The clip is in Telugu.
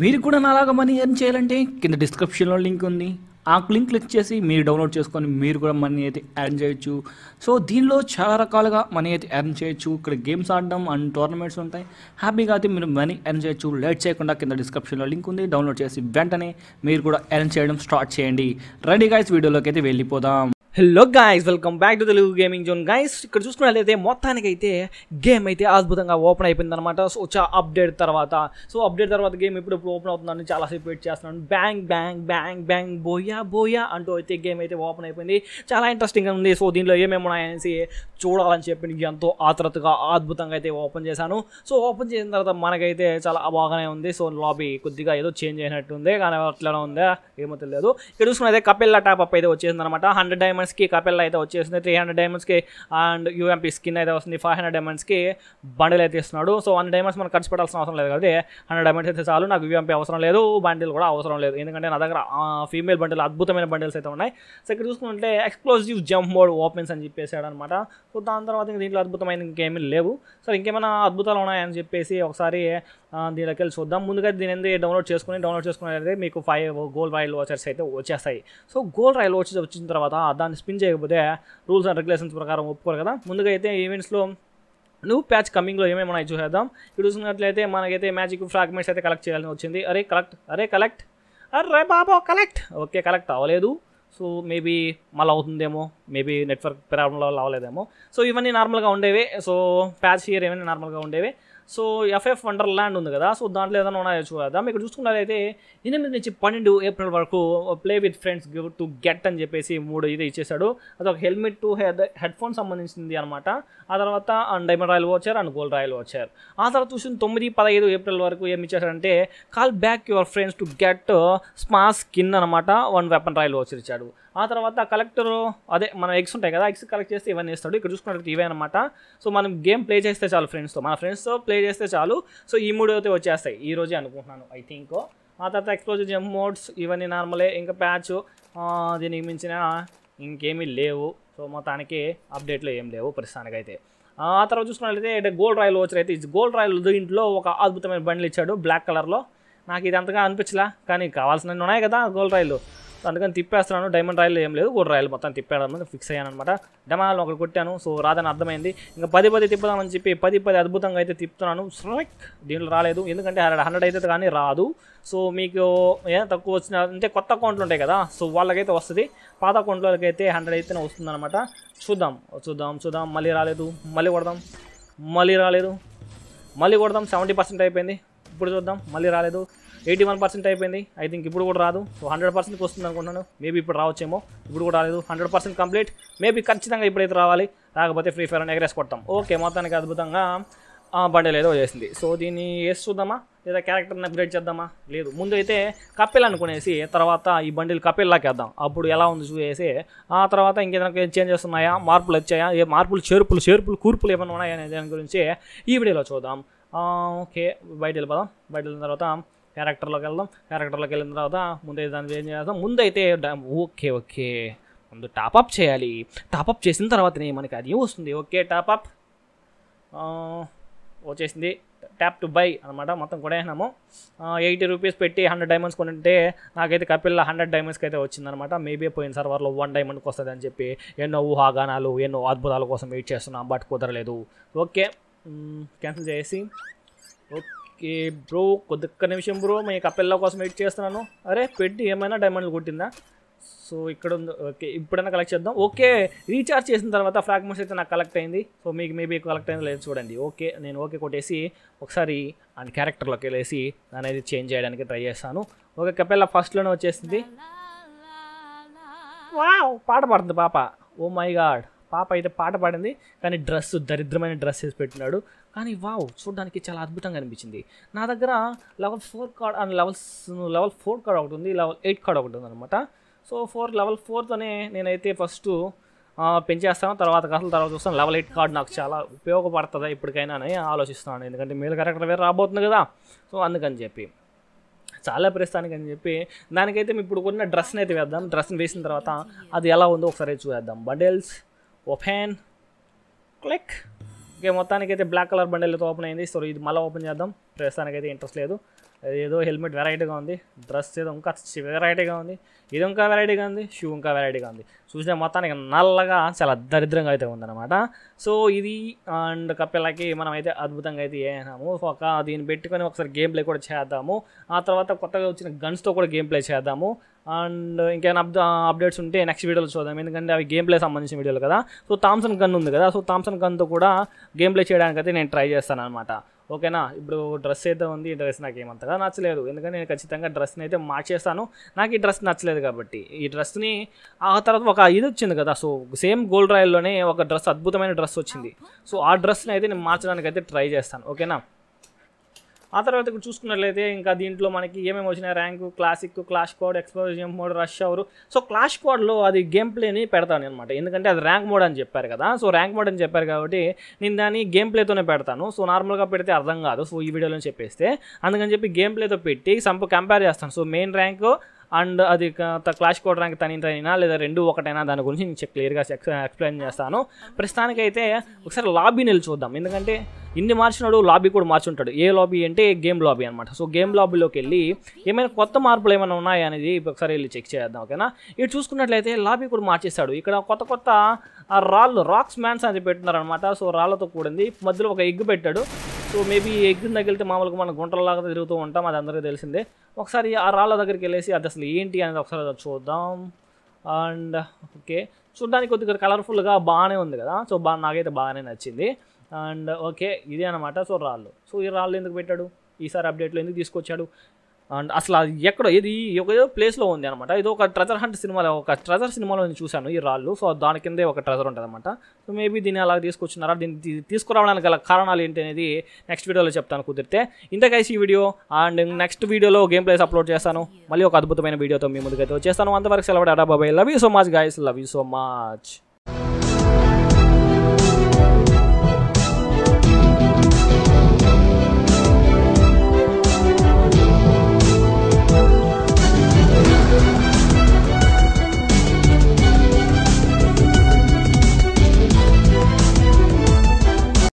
మీరు కూడా నాలాగా మనీ ఎర్న్ చేయాలంటే కింద డిస్క్రిప్షన్లో లింక్ ఉంది. ఆ లింక్ క్లిక్ చేసి మీరు డౌన్లోడ్ చేసుకొని మీరు కూడా మనీ అయితే ఎర్న్ చేయొచ్చు. సో దీనిలో చాలా రకాలుగా మనీ అయితే ఎర్న్ చేయొచ్చు. ఇక్కడ గేమ్స్ ఆడడం అండ్ టోర్నమెంట్స్ ఉంటాయి. హ్యాపీగా అయితే మీరు మనీ ఎర్న్ చేయొచ్చు. లేట్ చేయకుండా కింద డిస్క్రిప్షన్లో లింక్ ఉంది. డౌన్లోడ్ చేసి వెంటనే మీరు కూడా ఎర్న్ చేయడం స్టార్ట్ చేయండి. రెడీ గైస్ వీడియోలోకి అయితే వెళ్ళిపోదాం. Hello guys welcome back to Telugu gaming zone guys ఇక్కడ చూసుకున్నట్లయితే మొత్తానికైతే గేమ్ అయితే అద్భుతంగా ఓపెన్ అయిపోయింది అనమాట సో చా అప్డేట్ తర్వాత. సో అప్డేట్ తర్వాత గేమ్ ఇప్పుడు ఓపెన్ అవుతుందని చాలాసేపు వెయిట్ చేస్తున్నాను. Bang bang bang bang booyah booyah అంటూ అయితే గేమ్ అయితే ఓపెన్ అయిపోయింది. చాలా ఇంట్రెస్టింగ్గా ఉంది. సో దీనిలో ఏమేమి ఉన్నాయనేసి చూడాలని చెప్పి ఎంతో ఆతృతగా అద్భుతంగా అయితే ఓపెన్ చేశాను. సో ఓపెన్ చేసిన తర్వాత మనకైతే చాలా బాగానే ఉంది. సో లాబీ కొద్దిగా ఏదో చేంజ్ అయినట్టు ఉంది. కానీ అట్లానే ఉందా? ఏమో తెలియదు. ఇక్కడ చూసుకున్నైతే కపిల్లా టాప్ అప్ అయితే వచ్చేసింది అనమాట హండ్రెడ్ డైమండ్స్కి కపెల్ అయితే వచ్చేసింది. త్రీ హండ్రెడ్ డైమండ్స్కి అండ్ యూఎంపీ స్కిన్ అయితే వస్తుంది. ఫైవ్ హండ్రెడ్ డైమండ్స్కి బండిల్ అయితే ఇస్తున్నాడు. సో వన్ డైమండ్స్ మనం ఖర్చు పెట్టాల్సిన అవసరం లేదు కాబట్టి హండ్రెడ్ డైమండ్స్ అయితే చాలు. నాకు యూఎంపీ అవసరం లేదు బండిల్ కూడా అవసరం లేదు. ఎందుకంటే నా దగ్గర ఫీమేల్ బండిల్ అద్భుతమైన బండిల్స్ అయితే ఉన్నాయి. సో ఇక్కడ చూసుకుంటే ఎక్స్ప్లోజివ్ జంప్ మోడ్ ఓపెన్స్ అని చెప్పేసాడు అనమాట సో దాని తర్వాత దీంట్లో అద్భుతమైన ఇంకేమీ లేవు. సో ఇంకేమైనా అద్భుతాలు ఉన్నాయని చెప్పేసి ఒకసారి ఆ, వెళ్ళి చూద్దాం. ముందుగా దీని ఎందుకు డౌన్లోడ్ చేసుకుని డౌన్లోడ్ చేసుకున్నట్లయితే మీకు ఫైవ్ గోల్డ్ రైల్ వాచర్స్ అయితే వచ్చేస్తాయి. సో గోల్డ్ రైల్ వాచర్స్ వచ్చిన తర్వాత దాన్ని స్పిన్ చేయకపోతే రూల్స్ అండ్ రెగ్యులేషన్స్ ప్రకారం ఒప్పుకోరు కదా. ముందుగా అయితే ఈవెంట్స్లో నువ్వు ప్యాచ్ కమింగ్లో ఏమేమి ఉన్నాయి చూసేద్దాం. ఇక్కడ చూసినట్లయితే మనకైతే మ్యాజిక్ ఫ్రాగ్మెంట్స్ అయితే కలెక్ట్ చేయాలని వచ్చింది. అరే కలెక్ట్ అరే కలెక్ట్ అరే బాబా కలెక్ట్ ఓకే కలెక్ట్ అవ్వలేదు. సో మేబీ మళ్ళీ అవుతుందేమో మేబీ నెట్వర్క్ ప్రాబ్లం వల్ల అవ్వలేదేమో. సో ఇవన్నీ నార్మల్గా ఉండేవి. సో ప్యాచ్ ఇయర్ ఏమైనా నార్మల్గా ఉండేవి? సో ఎఫ్ఎఫ్ వండర్ ల్యాండ్ ఉంది కదా సో దాంట్లో ఏదైనా ఉన్నాయో చూద్దాం. ఇక్కడ చూసుకున్నట్లయితే ఎనిమిది నుంచి పన్నెండు ఏప్రిల్ వరకు play with friends give to get అని చెప్పేసి మూడు ఇది ఇచ్చేసాడు అది ఒక helmet to head headphone సంబంధించింది అనమాట ఆ తర్వాత డైమండ్ రాయల్ వచ్చారు అండ్ గోల్డ్ రాయల్ వచ్చారు ఆ తర్వాత చూసిన తొమ్మిది పదహైదు ఏప్రిల్ వరకు ఏమి ఇచ్చాడంటే call back your friends to get స్మా skin అనమాట వన్ వెపన్ రాయల్ వాచర్ ఇచ్చాడు. ఆ తర్వాత కలెక్టర్ అదే మన ఎగ్స్ ఉంటాయి కదా ఎగ్స్ కలెక్ట్ చేస్తే ఇవన్నీ ఇస్తాడు. ఇక్కడ చూసుకున్నట్టు ఇవే అనమాట సో మనం గేమ్ ప్లే చేస్తే చాలు ఫ్రెండ్స్తో మన ఫ్రెండ్స్తో ప్లే చేస్తే చాలు. సో ఈ మూడు అయితే వచ్చేస్తాయి. ఈ రోజే అనుకుంటున్నాను ఐ థింక్ ఆ తర్వాత ఎక్స్ప్లోజర్ జంప్ మోడ్స్ ఇవన్నీ నార్మలే. ఇంకా ప్యాచ్ దీనికి మించిన ఇంకేమీ లేవు. సో మొత్తానికి అప్డేట్లో ఏం లేవు ప్రస్తుతానికైతే. ఆ తర్వాత చూసుకున్నట్లయితే గోల్డ్ రాయల్ వచ్చర్ అయితే గోల్డ్ రాయల్ దీంట్లో ఒక అద్భుతమైన బండ్లు ఇచ్చాడు బ్లాక్ కలర్లో నాకు ఇది అంతగా అనిపించలా కానీ కావాల్సినవి ఉన్నాయి కదా గోల్డ్ రాయలు అందుకని తిప్పేస్తున్నాను. డైమండ్ రాయల్ ఏం లేదు గోల్డ్ రాయల్ మొత్తం తిప్పేయడం ఫిక్స్ అయ్యాను అనమాట డమాల్ ఒకటి కొట్టాను. సో రాదని అర్థమైంది. ఇంకా పది పది తిప్పుదామని చెప్పి పది పది అద్భుతంగా అయితే తిప్పుతున్నాను. స్ట్రైక్ దీంట్లో రాలేదు. ఎందుకంటే హండ్రెడ్ హండ్రెడ్ అయితే కానీ రాదు. సో మీకు ఏ తక్కువ వచ్చిన అంటే కొత్త అకౌంట్లు ఉంటాయి కదా. సో వాళ్ళకైతే వస్తుంది. పాత అకౌంట్లకి అయితే హండ్రెడ్ అయితేనే వస్తుంది అనమాట చూద్దాం. చూద్దాం చూద్దాం. మళ్ళీ రాలేదు. మళ్ళీ కొడదాం. మళ్ళీ రాలేదు. మళ్ళీ కొడదాం. సెవెంటీ పర్సెంట్ అయిపోయింది. ఇప్పుడు చూద్దాం. మళ్ళీ రాలేదు. ఎయిటీ వన్ పర్సెంట్ అయిపోయింది. ఐ థింక్ ఇప్పుడు కూడా రాదు. సో హండ్రెడ్ పర్సెంట్కి వస్తుంది అనుకుంటున్నాను. మేబీ ఇప్పుడు రావచ్చేమో. ఇప్పుడు కూడా రాలేదు. Hundred percent complete. మేబీ ఖచ్చితంగా ఇప్పుడైతే రావాలి. రాకపోతే ఫ్రీ ఫైర్ అని ఎగరేసి కొడతాం. ఓకే మొత్తానికి అద్భుతంగా బండిల్ ఏదో చేసింది. సో దీన్ని వేసి చూద్దామా? లేదా క్యారెక్టర్ని అప్గ్రేడ్ చేద్దామా? లేదు. ముందు అయితే కప్పెల్ అనుకునేసి తర్వాత ఈ బండిల్ కప్పెల్లాకేద్దాం అప్పుడు ఎలా ఉంది చూసేసి ఆ తర్వాత ఇంకేదైనా చేంజెస్ ఉన్నాయా? మార్పులు వచ్చాయా? ఏ మార్పులు చేర్పులు చేర్పులు కూర్పులు ఏమైనా ఉన్నాయా? అనే దాని గురించి ఈ వీడియోలో చూద్దాం. ఓకే బయట వెళ్ళిపోదాం. బయట వెళ్ళిన తర్వాత క్యారెక్టర్లోకి వెళ్దాం. క్యారెక్టర్లోకి వెళ్ళిన తర్వాత ముందే దాన్ని ఏం చేద్దాం? ముందైతే అయితే ఓకే ఓకే. ముందు టాపప్ చేయాలి. టాపప్ చేసిన తర్వాతనే మనకి అది వస్తుంది. ఓకే టాపప్ వచ్చేసింది. ట్యాప్ టు బై అనమాట మొత్తం కొనేసినాము. ఎయిటీ రూపీస్ పెట్టి హండ్రెడ్ డైమండ్స్ కొనుంటే నాకైతే కపిల్ హండ్రెడ్ డైమండ్స్కి అయితే వచ్చిందనమాట మేబీ పోయిన సర్వర్లో వన్ డైమండ్కి వస్తుంది అని చెప్పి ఎన్నో ఊహాగానాలు ఎన్నో అద్భుతాల కోసం వెయిట్ చేస్తున్నాం బట్ కుదరలేదు. ఓకే. క్యాన్సిల్ చేసి. ఓకే. బ్రో కొద్దిక్క నిమిషం బ్రో మీ కపిల్ల కోసం వెయిట్ చేస్తున్నాను. అరే పెట్టి ఏమైనా డైమండ్లు కొట్టిందా? సో ఇక్కడ ఉంది ఓకే ఇప్పుడైనా కలెక్ట్ చేద్దాం. ఓకే రీఛార్జ్ చేసిన తర్వాత ఫ్రాగ్మెంట్స్ అయితే నాకు కలెక్ట్ అయింది. సో మీకు మేబీ కలెక్ట్ అయింది లేదు చూడండి. ఓకే నేను ఓకే కొట్టేసి ఒకసారి ఆ క్యారెక్టర్లోకి వెళ్ళేసి అనేది చేంజ్ చేయడానికి ట్రై చేస్తాను. ఓకే కపెల్లా ఫస్ట్లోనే వచ్చేసింది. వావ్ పాట పాడుతుంది పాప. ఓ మై గాడ్ పాప అయితే పాట పాడింది కానీ డ్రెస్ దరిద్రమైన డ్రెస్ వేసి పెట్టినాడు కానీ వావ్ చూడడానికి చాలా అద్భుతంగా అనిపించింది. నా దగ్గర level four card and levels level four card ఒకటి ఉంది లెవెల్ ఎయిట్ కార్డ్ ఒకటి ఉంది అనమాట సో ఫోర్ లెవెల్ ఫోర్తోనే నేనైతే ఫస్ట్ పెంచేస్తాను. తర్వాత అసలు తర్వాత చూస్తాను. లెవెల్ ఎయిట్ కార్డ్ నాకు చాలా ఉపయోగపడుతుందా ఇప్పటికైనా అని ఆలోచిస్తున్నాను. ఎందుకంటే మేల్ క్యారెక్టర్ వేరే రాబోతుంది కదా. సో అందుకని చెప్పి. చాలా ప్రస్తుతానికి అని చెప్పి దానికైతే ఇప్పుడు కొన్న డ్రెస్ని అయితే వేద్దాం. డ్రెస్ని వేసిన తర్వాత అది ఎలా ఉందో ఒకసారి చూద్దాం బండెల్స్ ఓపెన్. క్లిక్. ఓకే మొత్తానికి అయితే బ్లాక్ కలర్ బండిల్ అయితే ఓపెన్ అయింది. సో ఇది మళ్ళీ ఓపెన్ చేద్దాం. ప్రస్తుతానికి అయితే ఇంట్రెస్ట్ లేదు ఏదో హెల్మెట్ వెరైటీగా ఉంది. డ్రెస్ ఏదో ఇంకా వెరైటీగా ఉంది. ఇది ఇంకా వెరైటీగా ఉంది. షూ ఇంకా వెరైటీగా ఉంది. చూసిన మొత్తానికి నల్లగా చాలా దరిద్రంగా అయితే ఉందన్నమాట. సో ఇది అండ్ కప్పెలకి మనం అయితే అద్భుతంగా అయితే వేసినాము ఒక దీన్ని పెట్టుకొని ఒకసారి గేమ్ ప్లే కూడా చేద్దాము. ఆ తర్వాత కొత్తగా వచ్చిన గన్స్తో కూడా గేమ్ ప్లే చేద్దాము. అండ్ ఇంకేమైనా అప్ అప్డేట్స్ ఉంటే నెక్స్ట్ వీడియోలో చూద్దాం. ఎందుకంటే అవి గేమ్ ప్లే సంబంధించిన వీడియోలు కదా. సో థామ్సన్ గన్ ఉంది కదా. సో థామ్సన్ గన్తో కూడా గేమ్ ప్లే చేయడానికి అయితే నేను ట్రై చేస్తాను అనమాట ఓకేనా? ఇప్పుడు డ్రెస్ అయితే ఉంది. ఈ డ్రెస్ నాకు ఏమంతగా నచ్చలేదు. ఎందుకంటే నేను ఖచ్చితంగా డ్రెస్ని అయితే మార్చేస్తాను. నాకు ఈ డ్రెస్ నచ్చలేదు కాబట్టి. ఈ డ్రెస్ని ఆ తర్వాత ఒక ఇది వచ్చింది కదా. సో సేమ్ గోల్డ్ రాయల్లోనే ఒక డ్రెస్ అద్భుతమైన డ్రెస్ వచ్చింది. సో ఆ డ్రెస్ని అయితే నేను మార్చడానికి అయితే ట్రై చేస్తాను. ఓకేనా? ఆ తర్వాత ఇక్కడ చూసుకున్నట్లయితే ఇంకా దీంట్లో మనకి ఏమేమి వచ్చినాయి? Rank classic clash code ఎక్స్ప్లోజియం mode rush hour. So clash కోడ్లో అది గేమ్ ప్లేని పెడతాను అనమాట ఎందుకంటే అది ర్యాంక్ మోడ్ అని చెప్పారు కదా. సో ర్యాంక్ మోడ్ అని చెప్పారు కాబట్టి నేను దాన్ని గేమ్ ప్లేతోనే పెడతాను. సో నార్మల్గా పెడితే అర్థం కాదు. సో ఈ వీడియోలో చెప్పేస్తే. అందుకని చెప్పి గేమ్ ప్లేతో పెట్టి సంప కంపేర్ చేస్తాను. సో మెయిన్ ర్యాంక్ అండ్ అది క్లాష్ కోవడానికి ర్యాంక్ తని లేదా రెండు ఒకటైనా దాని గురించి నేను క్లియర్గా ఎక్స్ప్లెయిన్ చేస్తాను. ప్రస్తుతానికైతే ఒకసారి లాబీని వెళ్ళి చూద్దాం. ఎందుకంటే ఇన్ని మార్చినాడు లాబీ కూడా మార్చుంటాడు. ఏ లాబీ అంటే గేమ్ లాబీ అనమాట సో గేమ్ లాబీలోకి వెళ్ళి ఏమైనా కొత్త మార్పులు ఏమైనా ఉన్నాయా అనేది ఒకసారి వెళ్ళి చెక్ చేద్దాం ఓకేనా? ఇటు చూసుకున్నట్లయితే లాబీ కూడా మార్చేస్తాడు ఇక్కడ కొత్త కొత్త ఆ రాళ్ళు రాక్స్ మ్యాన్స్ అని పెట్టినారనమాట సో రాళ్ళతో కూడింది. మధ్యలో ఒక ఎగ్ పెట్టాడు. సో మేబీ ఎగ్ తగిలితే మామూలుగా మనం గుంటలలాగా తిరుగుతూ ఉంటాం అది అందరికీ తెలిసిందే. ఒకసారి ఆ రాళ్ళ దగ్గరికి వెళ్ళేసి అది అసలు ఏంటి అనేది ఒకసారి చూద్దాం. And okay. చూడడానికి కొద్దిగా కలర్ఫుల్గా బాగానే ఉంది కదా. సో బా నాకైతే బాగానే నచ్చింది. అండ్ ఓకే ఇదే అనమాట సో రాళ్ళు. సో ఈ రాళ్ళు ఎందుకు పెట్టాడు? ఈసారి అప్డేట్లో ఎందుకు తీసుకొచ్చాడు? అండ్ అసలు అది ఎక్కడ ఇది ఒక ఏదో ప్లేస్లో ఉంది అనమాట ఇది ఒక ట్రెజర్ హంట్ సినిమాలో ఒక ట్రెజర్ సినిమాలో నేను చూశాను ఈ రాళ్ళు. సో దాని కిందే ఒక ట్రెజర్ ఉంటుంది అనమాట సో మేబీ దీన్ని అలా తీసుకొచ్చినారా? దీన్ని తీసుకురావడానికి గల కారణాలు ఏంటి అనేది నెక్స్ట్ వీడియోలో చెప్తాను కుదిరితే. ఇంతకైసి ఈ వీడియో అండ్ నెక్స్ట్ వీడియోలో గేమ్ ప్లేస్ అప్లోడ్ చేస్తాను. మళ్ళీ ఒక అద్భుతమైన వీడియోతో మీ ముందుకైతే వచ్చేస్తాను. అంతవరకు సెలవు డాటా బాబాయ్. Love you so much guys love you so much